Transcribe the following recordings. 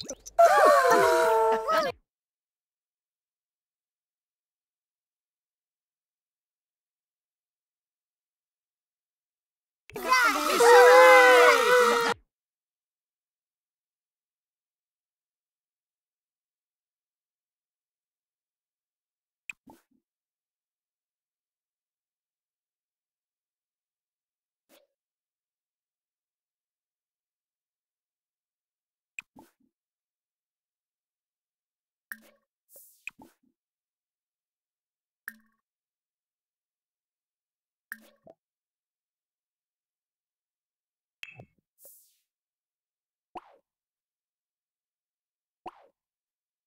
Wakani ba yumi? Narpanu. Ganira. Lumego. Ah, Wimek. Oh.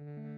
Mm-hmm.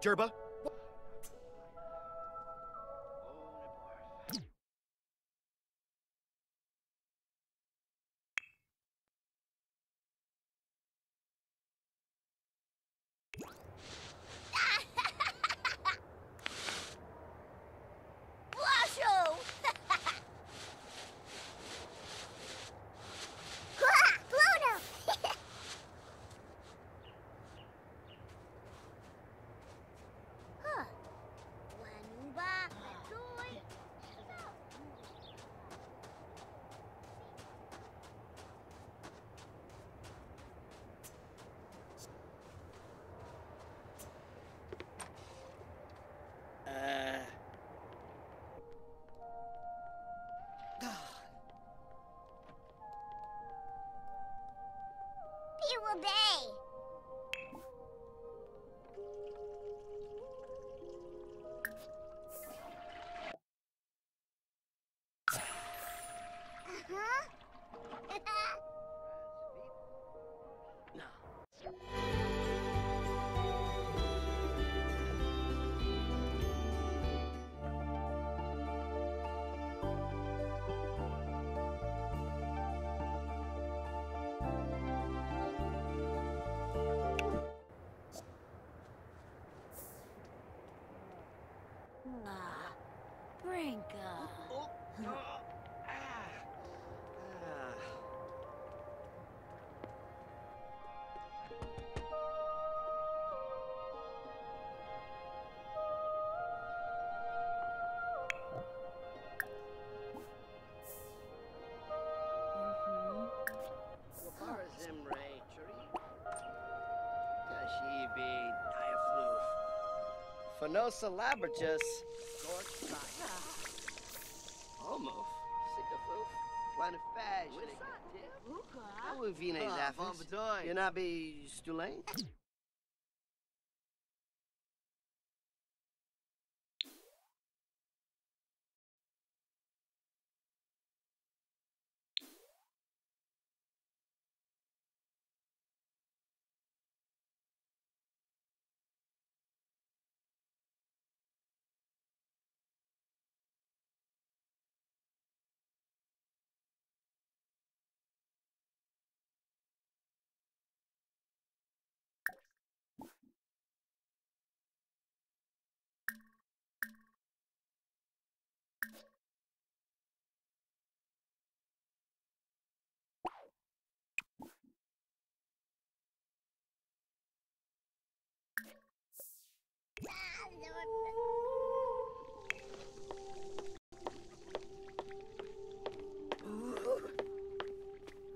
Jerba? Phenosa labrajus. Homo. Sycophoof. Planifage. How vine zaffis? You not be stulain?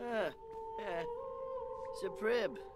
Huh. Yeah. Suprib. Oh,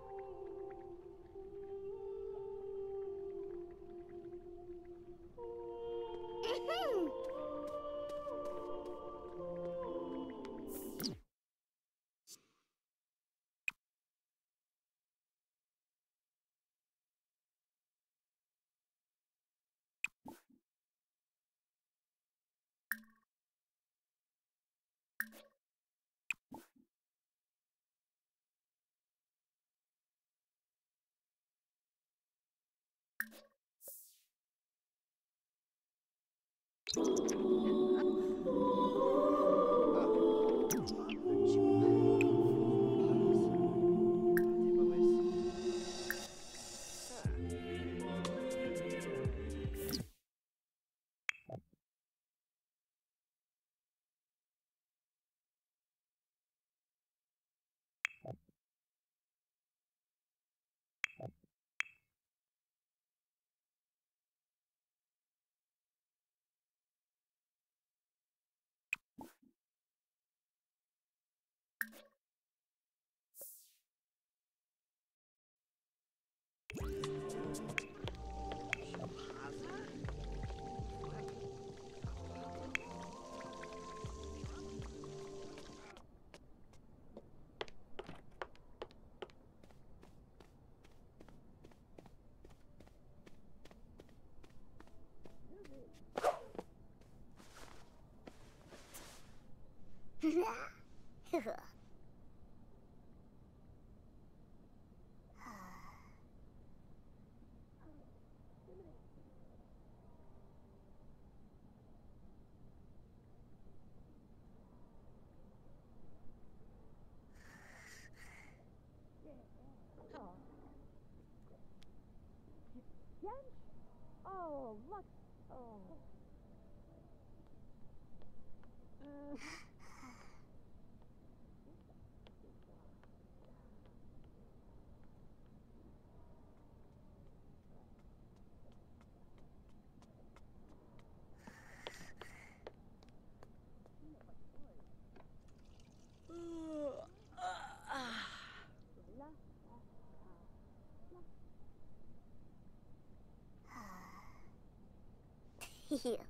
Here.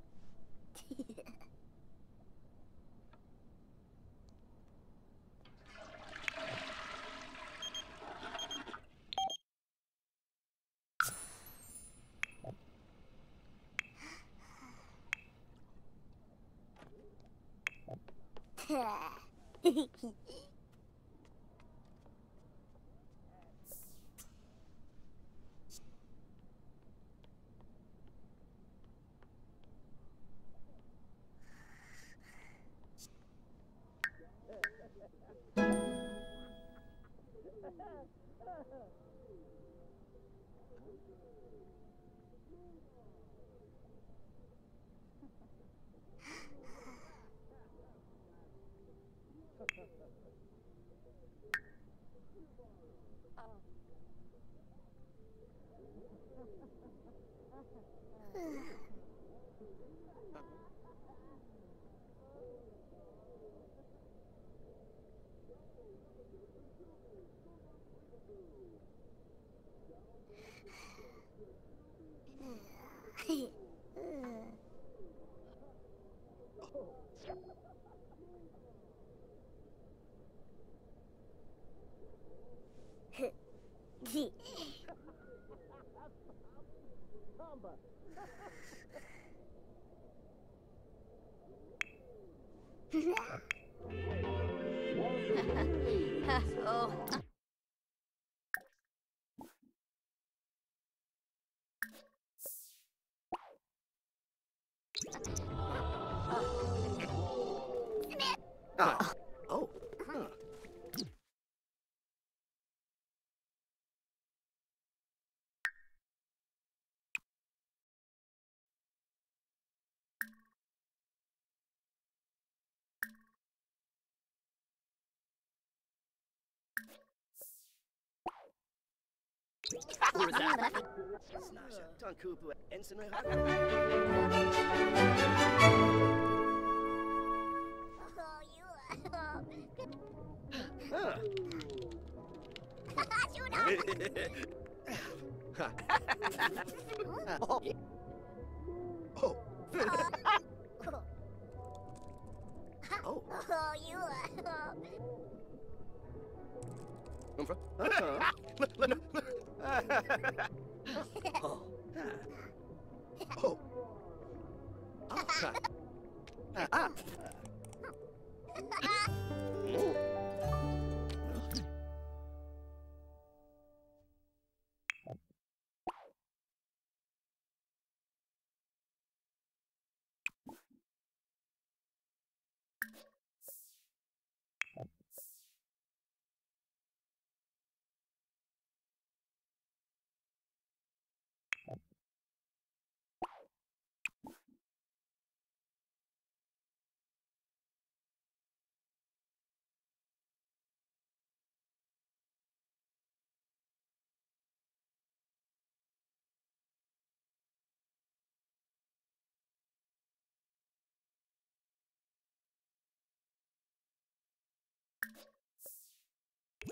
Ha ha ha. Oh. Oh, you. Huh. Shoot up. oh. Oh. oh. Oh, you. Umfra? Uh-huh. Oh. Oh. Ah. Ah. Ah.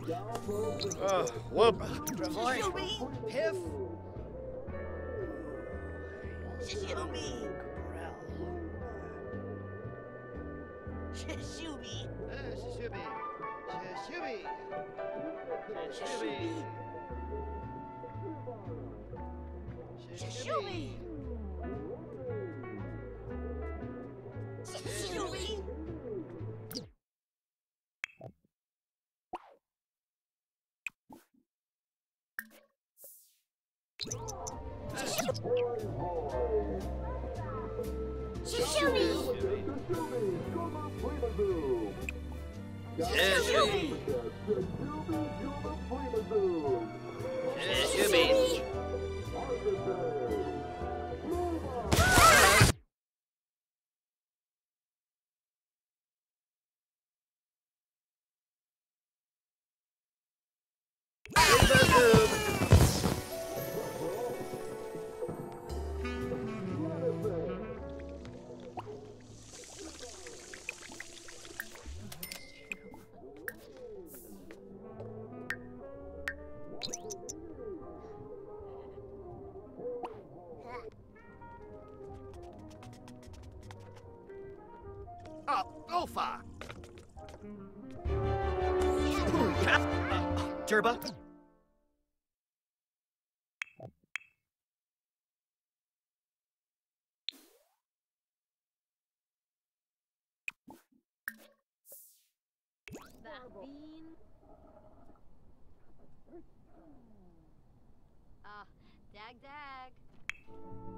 Uh, whoop. Travoy. Piff. Shishumi! Shishumi! Uh, Shishubi. Shishubi. Shishubi. Shishumi! Shishumi! Shishumi. Shishubi. Bean. Ah, dag dag.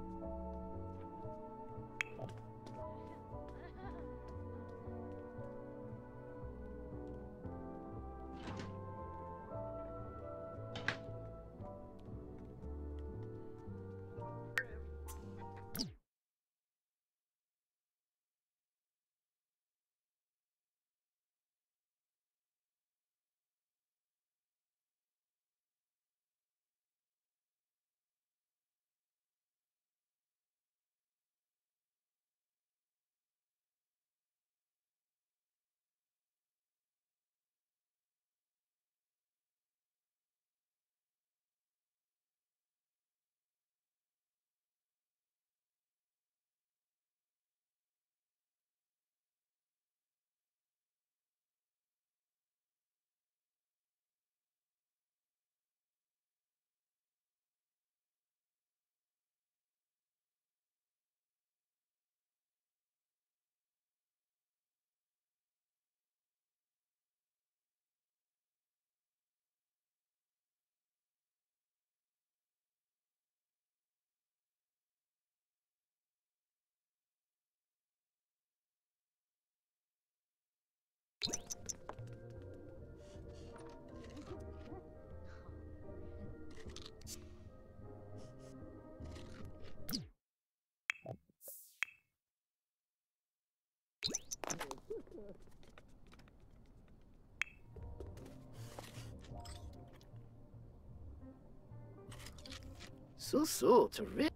So so terrific.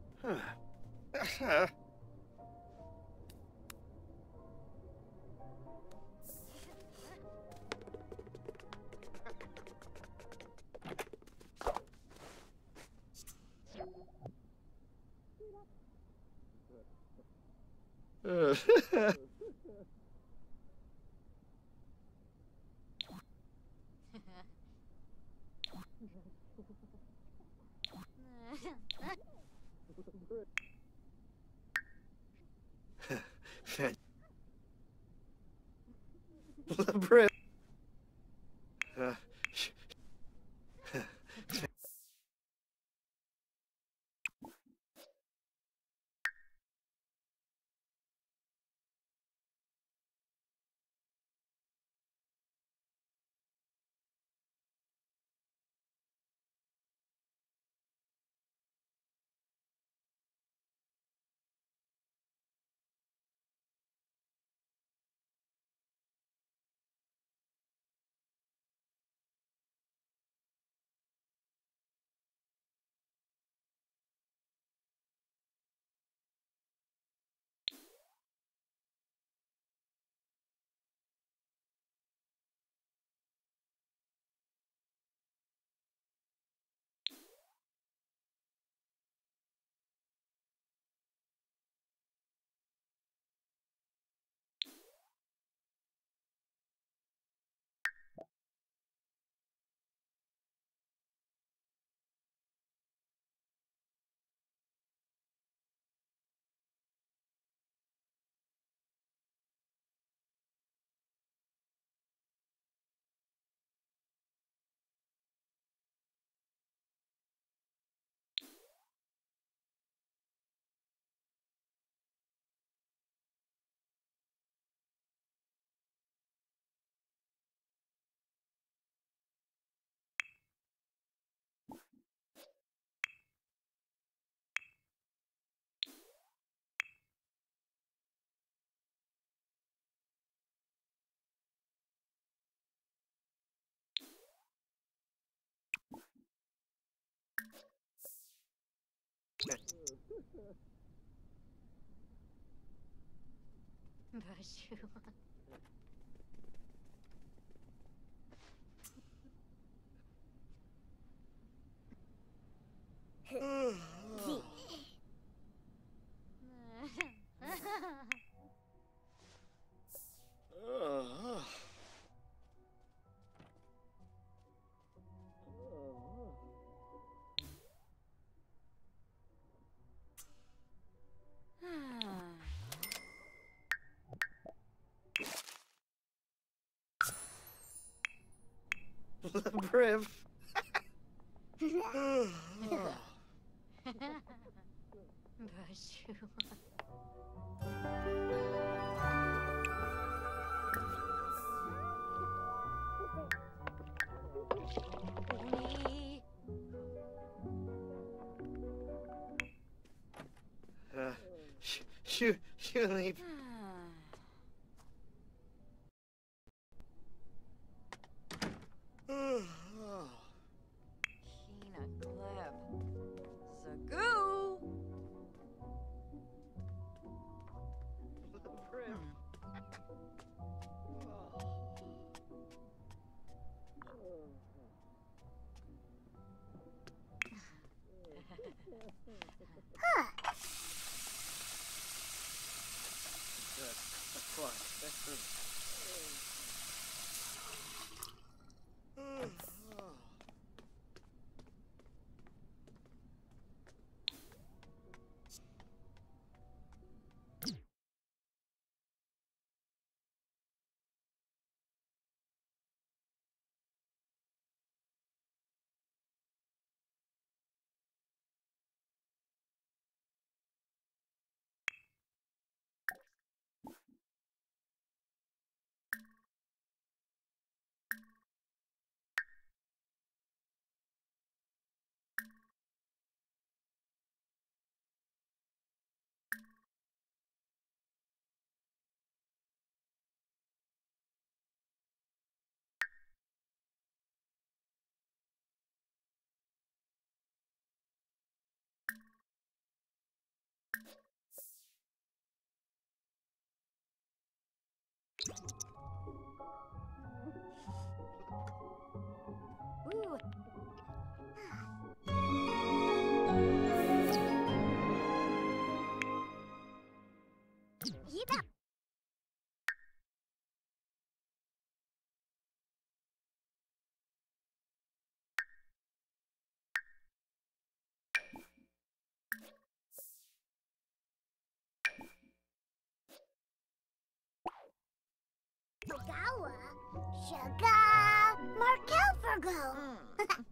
Bashu. Huh. Good. Of course. That's true. you Gawa, Sugar, Markel Virgo.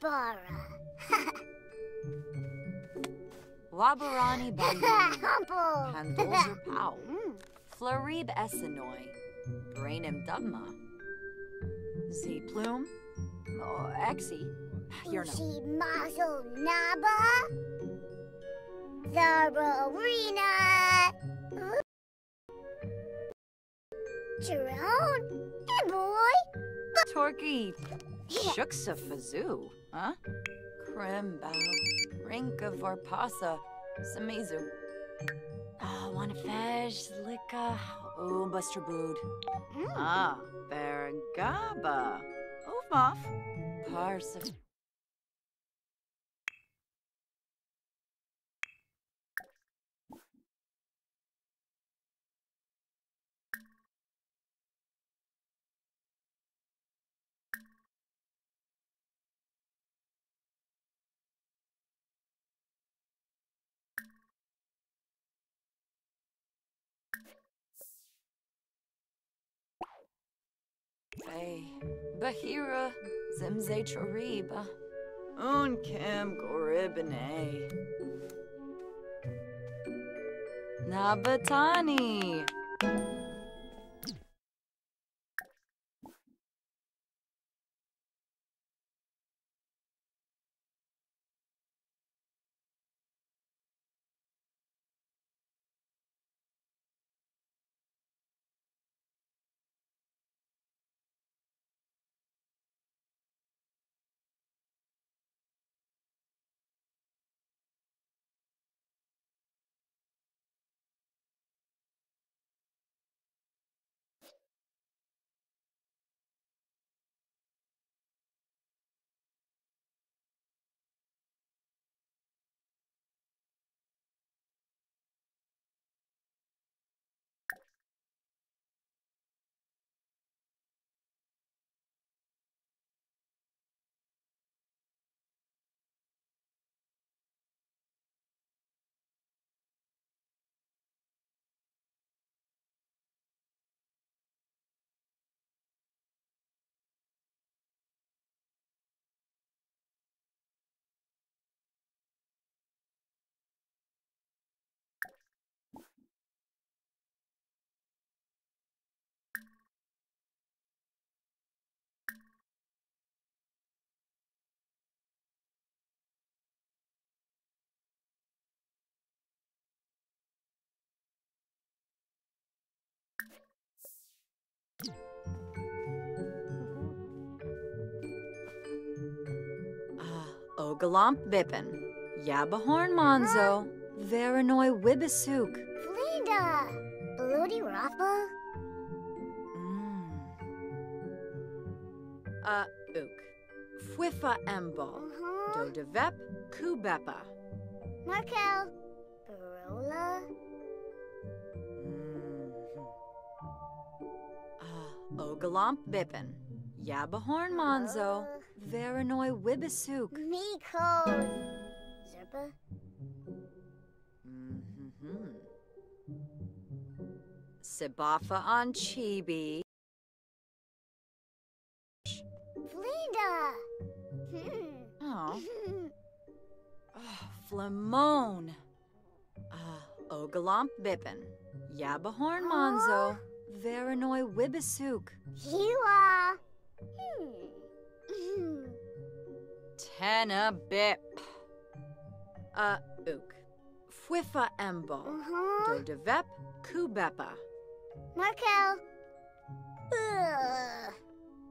Bara. Wabarani. Humble. Handolzer Pow. Mm. Flarib Essenoi. Brainim Dubma. Z Plume. Oh, Exy. You're no. Ushi Mazo Naba. Arena. Jerome. Hey, boy. Torky. Shuksa Fazoo. Huh? Krimbao. Rinka Vorpasa. Samizu. Ah, wanna Lika. Oh, Buster Bood. Mm. Ah, Bergaba. Ovmoff. Parsif. Faye. Bahira. Zimze Choriba. Unkim Goribane. Nabatani. Ogalomp Bippin. Yabahorn Monzo. Veranoi Wibisuk. Flinda. Bloody Rafa. Mm. Uh, ook. Fwifa Embol. Uh-huh. Dodevep Kubepa. Markel. Barola. Ogalomp Bippin. Yabahorn Monzo. Veranoi Wibisuk. Miko. Zerpa. Mhm. Sibafa on Chibi. Flinda. Oh, oh Flamone. Ah, Ogalomp Bippin. Yabahorn Monzo. Veranoi Wibisuk. Hua. Hmm. Tenna Bip. Uh, ook. Fwifa Embol. Uh-huh. Dodevep Kubepa. Markel. Ugh.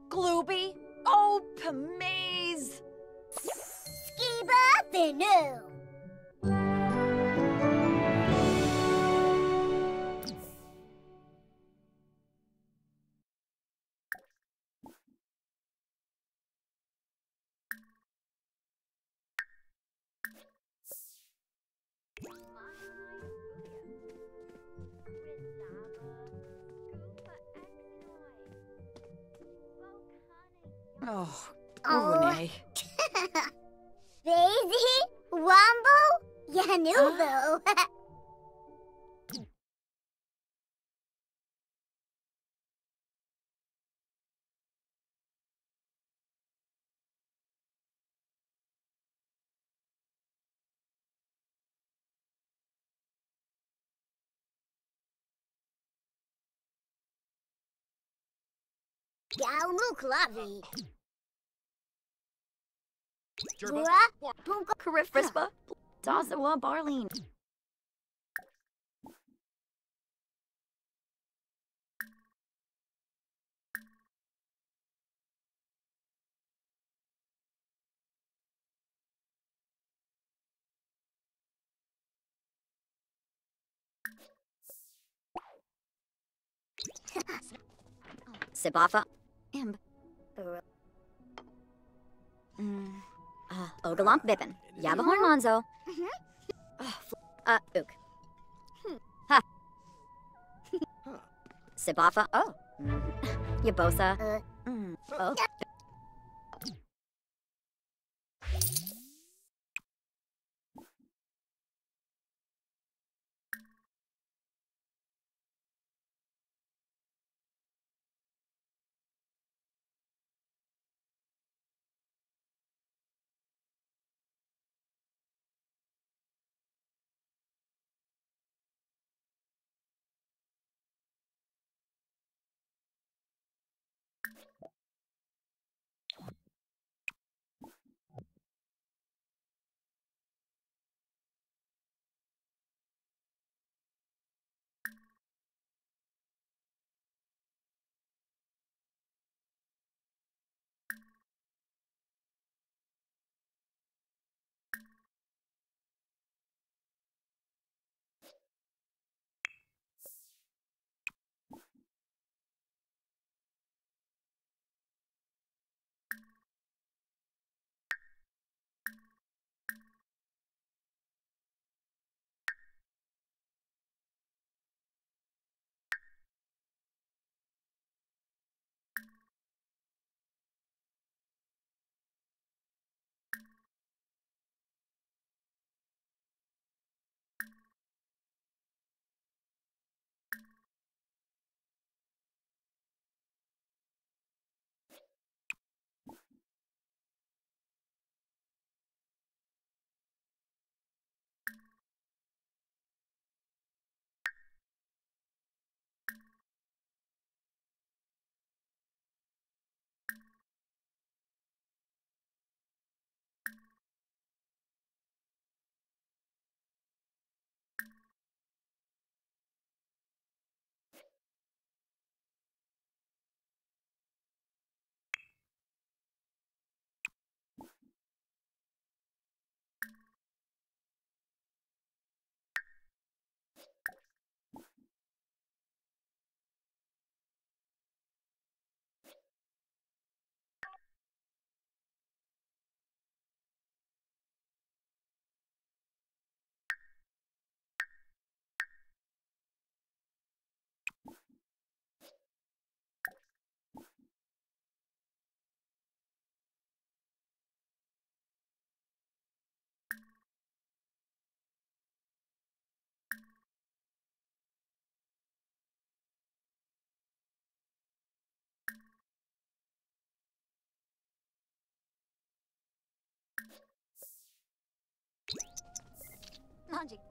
Glooby. Oh, Pamaze. Skiba Finu. Carifrispa. Dazawa Barleen. Sibafa. Imb. Mm. Uh, Ogalomp Bippin. Yabahorn Monzo. Uh, Ook. Ha. Sibafa. Oh. Yabosa. Uh, Mm. Oh.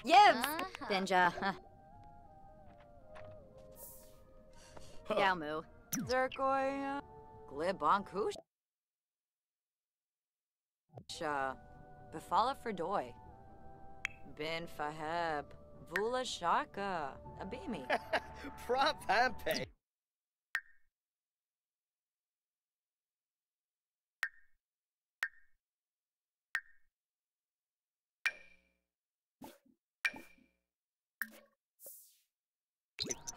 Yibs! Uh-huh. Binja. huh. Galmu. Zerkoy. Glibonkush. Sha. Befala Ferdoy. Bin Faheb. Vula Shaka. Abimi. Prop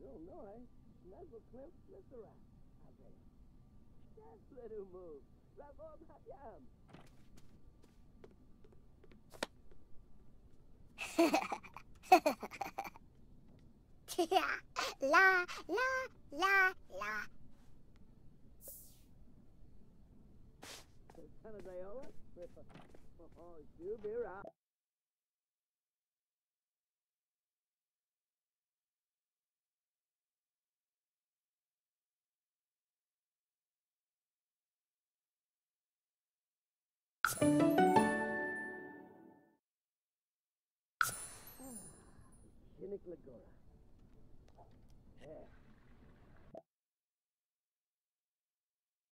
No, no, eh? Nestle Cliff, Lissera. That's little move. Ravob Hayam. la, la, la, la. Oh, you be right. Kinnick Lagora.